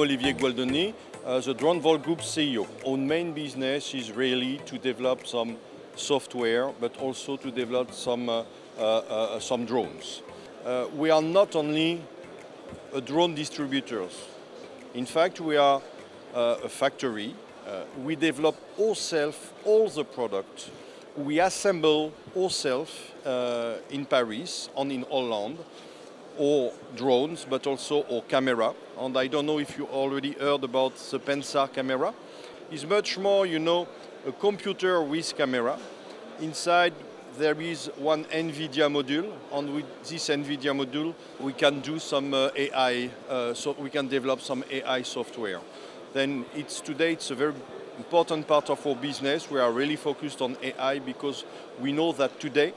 Olivier Gualdoni, uh, the DroneVolt Group CEO. Our main business is really to develop some software, but also to develop some, uh, uh, uh some drones. Uh, we are not only a drone distributors. In fact, we are uh, a factory. we develop ourselves all the product. We assemble ourselves in Paris and in Holland or drones, but also or camera. And I don't know if you already heard about the Pensar camera. It's much more, you know, a computer with camera. Inside there is one NVIDIA module, and with this NVIDIA module, we can do some uh, AI, uh, so we can develop some AI software. Then it's today, it's a very important part of our business. We are really focused on AI because we know that today,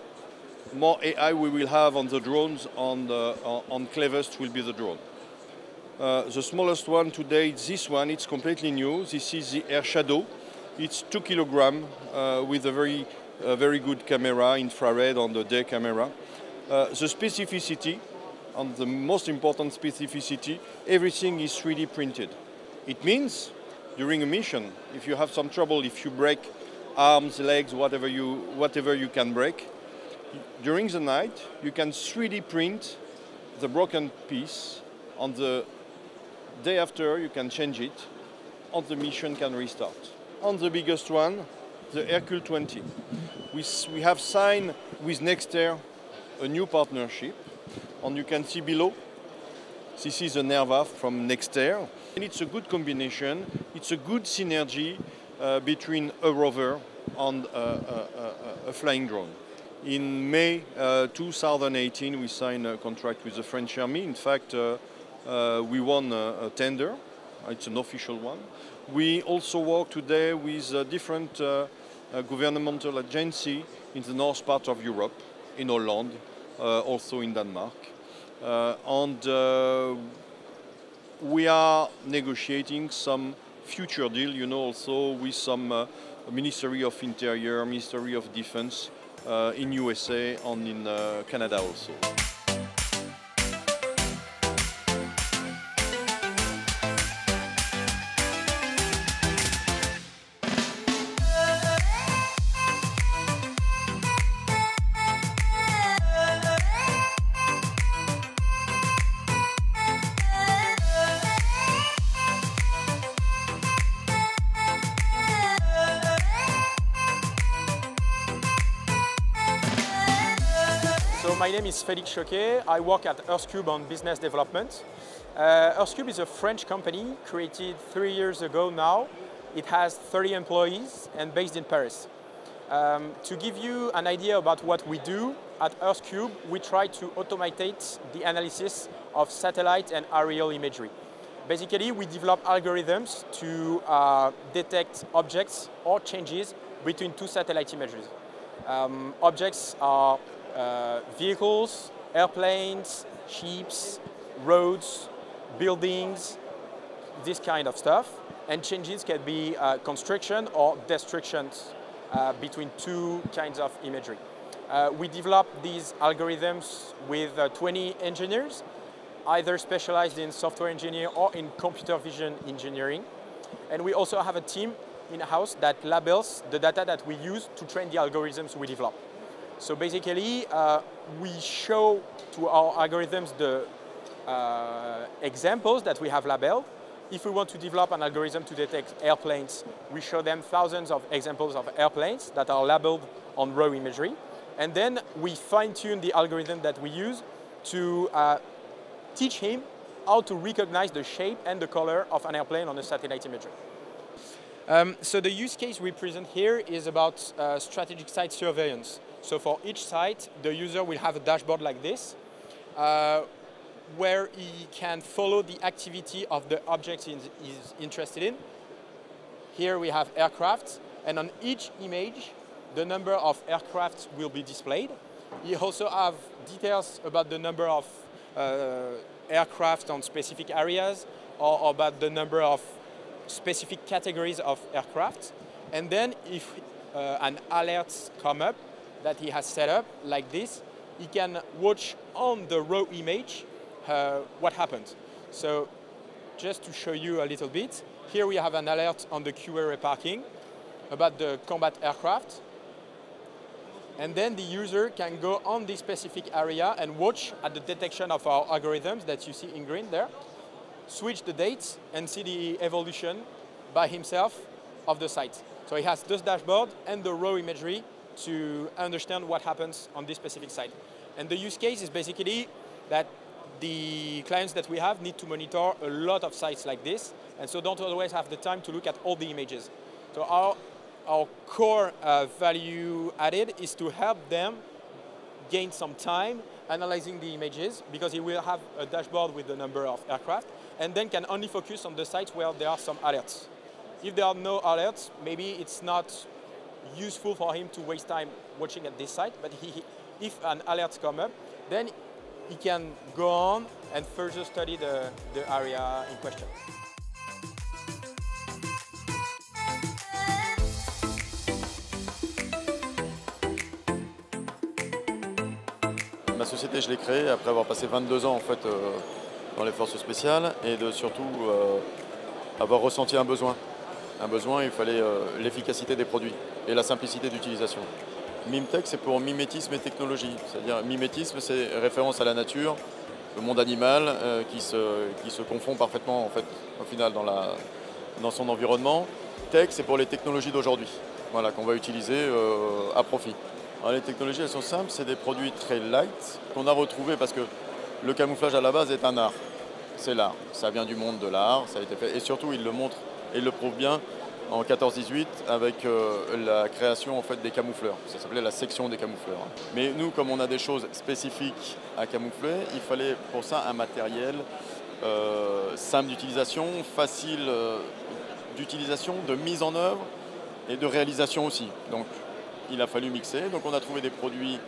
more AI we will have on the drones, on, the, on cleverest will be the drone. Uh, the smallest one today is this one, it's completely new. This is the Air Shadow. It's two kilogram uh, with a very, uh, very good camera, infrared on the day camera. Uh, the specificity, and the most important specificity, everything is 3D printed. It means during a mission, if you have some trouble, if you break arms, legs, whatever you, whatever you can break, during the night, you can 3D print the broken piece. On the day after, you can change it, and the mission can restart. On the biggest one, the Hercule 20. We, we have signed with Nexter a new partnership, and you can see below, this is a Nerva from Nexter. And it's a good combination, it's a good synergy uh, between a rover and a flying drone. In May uh, 2018, we signed a contract with the French Army. In fact, uh, uh, we won a, a, tender. It's an official one. We also work today with different uh, governmental agency in the north part of Europe, in Holland, uh, also in Denmark. Uh, and we are negotiating some future deal, you know, also with some Ministry of Interior, Ministry of Defense, uh, in USA and in uh, Canada also. My name is Félix Choquet. I work at EarthCube on business development. Uh, EarthCube is a French company created three years ago now. It has 30 employees and based in Paris. Um, to give you an idea about what we do, at EarthCube, we try to automate the analysis of satellite and aerial imagery. Basically, we develop algorithms to uh, detect objects or changes between two satellite images. Um, objects are uh, vehicles, airplanes, ships, roads, buildings, this kind of stuff. And changes can be uh, construction or destructions uh, between two kinds of imagery. Uh, we develop these algorithms with uh, 20 engineers, either specialized in software engineering or in computer vision engineering. And we also have a team in-house that labels the data that we use to train the algorithms we develop. So basically, uh, we show to our algorithms the uh, examples that we have labeled. If we want to develop an algorithm to detect airplanes, we show them thousands of examples of airplanes that are labeled on raw imagery. And then we fine-tune the algorithm that we use to uh, teach him how to recognize the shape and the color of an airplane on a satellite imagery. Um, so the use case we present here is about uh, strategic site surveillance. So for each site, the user will have a dashboard like this, uh, where he can follow the activity of the object he's interested in. Here we have aircraft, and on each image, the number of aircraft will be displayed. You also have details about the number of uh, aircraft on specific areas, or about the number of specific categories of aircraft. And then if uh, an alert come up, that he has set up like this, he can watch on the raw image uh, what happened. So just to show you a little bit, here we have an alert on the QRA parking about the combat aircraft. And then the user can go on this specific area and watch at the detection of our algorithms that you see in green there, switch the dates and see the evolution by himself of the site. So he has this dashboard and the raw imagery to understand what happens on this specific site. And the use case is basically that the clients that we have need to monitor a lot of sites like this, and so don't always have the time to look at all the images. So our, our core uh, value added is to help them gain some time analyzing the images because he will have a dashboard with the number of aircraft and then can only focus on the sites where there are some alerts. If there are no alerts, maybe it's not useful for him to waste time watching at this site, but he, if an alert comes up, then he can go on and further study the, the area in question. Ma société, je l'ai créée après avoir passé 22 ans en fait, euh, dans les forces spéciales et de surtout euh, avoir ressenti un besoin. Un besoin, il fallait euh, l'efficacité des produits et la simplicité d'utilisation. Mimtech, c'est pour mimétisme et technologie. C'est-à-dire, mimétisme, c'est référence à la nature, le monde animal, euh, qui, se, qui se confond parfaitement, en fait, au final, dans, la, dans son environnement. Tech, c'est pour les technologies d'aujourd'hui, voilà, qu'on va utiliser euh, à profit. Les technologies, elles sont simples, c'est des produits très light qu'on a retrouvés parce que le camouflage à la base est un art. C'est l'art. Ça vient du monde de l'art, ça a été fait. Et surtout, il le montre et le prouve bien en 14-18 avec euh, la création en fait, des camoufleurs. Ça s'appelait la section des camoufleurs. Mais nous, comme on a des choses spécifiques à camoufler, il fallait pour ça un matériel euh, simple d'utilisation, facile euh, d'utilisation, de mise en œuvre et de réalisation aussi. Donc il a fallu mixer. Donc on a trouvé des produits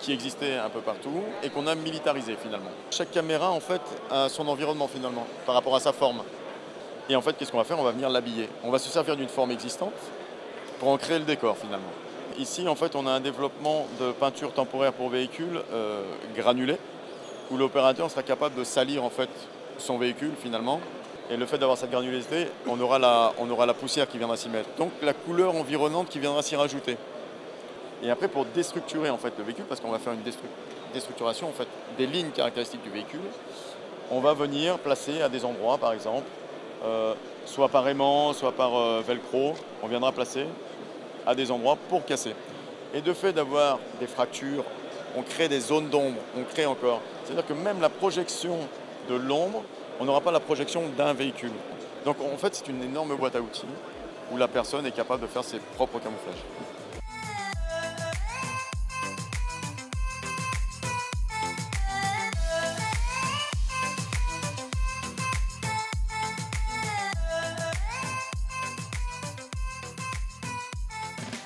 qui existaient un peu partout et qu'on a militarisé finalement. Chaque caméra en fait a son environnement finalement par rapport à sa forme. Et en fait, qu'est-ce qu'on va faire? On va venir l'habiller. On va se servir d'une forme existante pour en créer le décor finalement. Ici, en fait, on a un développement de peinture temporaire pour véhicule euh, granulé, où l'opérateur sera capable de salir en fait son véhicule finalement. Et le fait d'avoir cette granulosité, on aura, la, on aura la poussière qui viendra s'y mettre. Donc la couleur environnante qui viendra s'y rajouter. Et après, pour déstructurer en fait le véhicule, parce qu'on va faire une déstructuration en fait des lignes caractéristiques du véhicule, on va venir placer à des endroits, par exemple, soit par aimant, soit par euh, velcro, on viendra placer à des endroits pour casser. Et de fait d'avoir des fractures, on crée des zones d'ombre, on crée encore. C'est-à-dire que même la projection de l'ombre, on n'aura pas la projection d'un véhicule. Donc en fait, c'est une énorme boîte à outils où la personne est capable de faire ses propres camouflages.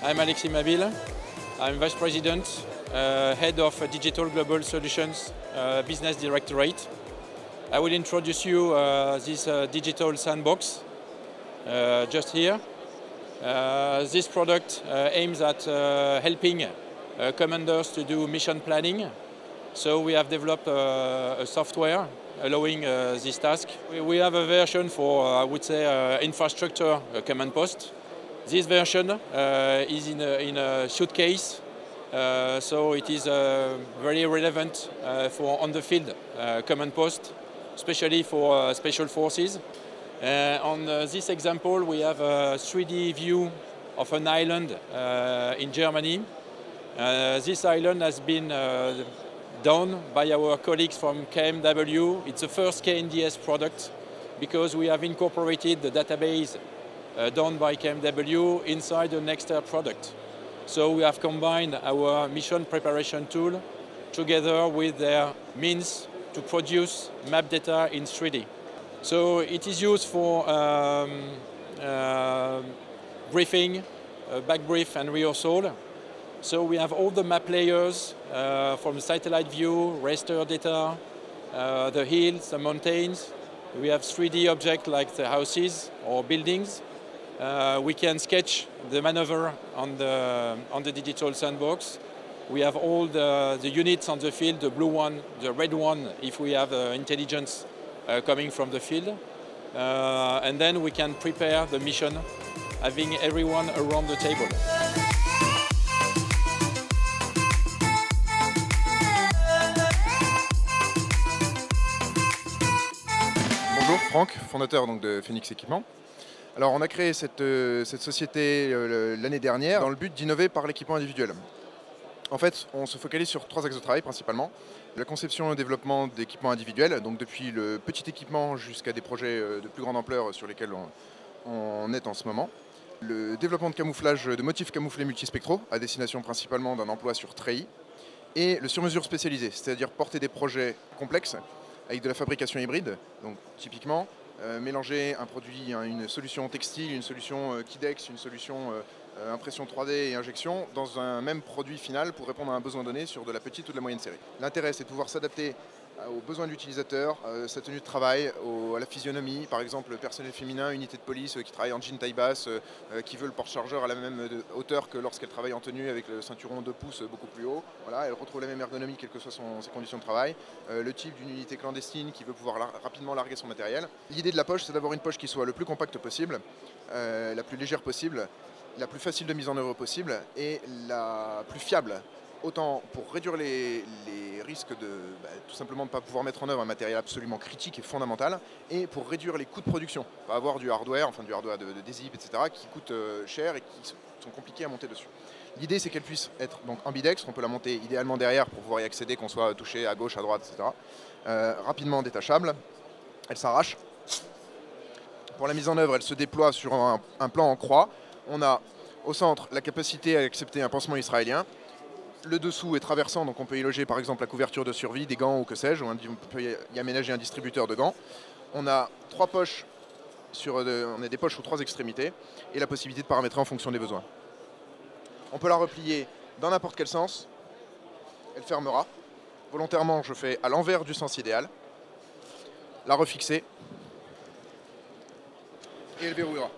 I'm Alexis Mabille. I'm Vice President, uh, Head of Digital Global Solutions uh, Business Directorate. I will introduce you uh, this uh, digital sandbox uh, just here. Uh, this product aims at helping commanders to do mission planning. So we have developed a software allowing this task. We, have a version for, I would say, infrastructure command post. This version uh, is in a, in a suitcase, uh, so it is uh, very relevant uh, for on-the-field uh, command post, especially for uh, special forces. on this example, we have a 3D view of an island in Germany. this island has been done by our colleagues from KMW. It's the first KNDS product because we have incorporated the database uh, done by KMW inside the Nexter product. So we have combined our mission preparation tool together with their means to produce map data in 3D. So it is used for um, uh, briefing, uh, back brief and rehearsal. So we have all the map layers uh, from satellite view, raster data, uh, the hills, the mountains. We have 3D objects like the houses or buildings. Uh, we can sketch the maneuver on the, on the digital sandbox. We have all the, the units on the field, the blue one, the red one, if we have uh, intelligence uh, coming from the field. Uh, and then we can prepare the mission, having everyone around the table. Bonjour, Franck, fondateur donc, de Phoenix Équipement. Alors on a créé cette, euh, société euh, l'année dernière dans le but d'innover par l'équipement individuel. En fait, on se focalise sur trois axes de travail principalement. La conception et le développement d'équipements individuels, donc depuis le petit équipement jusqu'à des projets euh, de plus grande ampleur sur lesquels on, est en ce moment. Le développement de camouflage de motifs camouflés multispectraux à destination principalement d'un emploi sur treillis. Et le sur-mesure spécialisé, c'est-à-dire porter des projets complexes avec de la fabrication hybride. Donc typiquement, mélanger un produit, hein, une solution textile, une solution euh, Kidex, une solution euh, euh, impression 3D et injection dans un même produit final pour répondre à un besoin donné sur de la petite ou de la moyenne série. L'intérêt, c'est de pouvoir s'adapter euh, aux besoins de l'utilisateur, euh, sa tenue de travail, à la physionomie. Par exemple, le personnel féminin, unité de police euh, qui travaille en jean taille basse, euh, euh, qui veut le porte-chargeur à la même euh, de- hauteur que lorsqu'elle travaille en tenue avec le ceinturon 2 pouces euh, beaucoup plus haut. Voilà, elle retrouve la même ergonomie quelles que soient ses conditions de travail. Euh, le type d'une unité clandestine qui veut pouvoir rapidement larguer son matériel. L'idée de la poche, c'est d'avoir une poche qui soit le plus compacte possible, euh, la plus légère possible, la plus facile de mise en œuvre possible et la plus fiable. Autant pour réduire les, risques de bah, tout simplement ne pas pouvoir mettre en œuvre un matériel absolument critique et fondamental, et pour réduire les coûts de production. Pas avoir du hardware, enfin du hardware de, de etc., qui coûte euh, cher et qui sont compliqués à monter dessus. L'idée c'est qu'elle puisse être donc ambidextre, on peut la monter idéalement derrière pour pouvoir y accéder, qu'on soit touché à gauche, à droite, etc. Euh, rapidement détachable, elle s'arrache. Pour la mise en œuvre, elle se déploie sur un, un plan en croix. On a au centre la capacité à accepter un pansement israélien. Le dessous est traversant, donc on peut y loger par exemple la couverture de survie, des gants ou que sais-je, on peut y aménager un distributeur de gants. On a trois poches, sur, de- on a des poches aux trois extrémités, et la possibilité de paramétrer en fonction des besoins. On peut la replier dans n'importe quel sens, elle fermera. Volontairement, je fais à l'envers du sens idéal, la refixer, et elle verrouillera.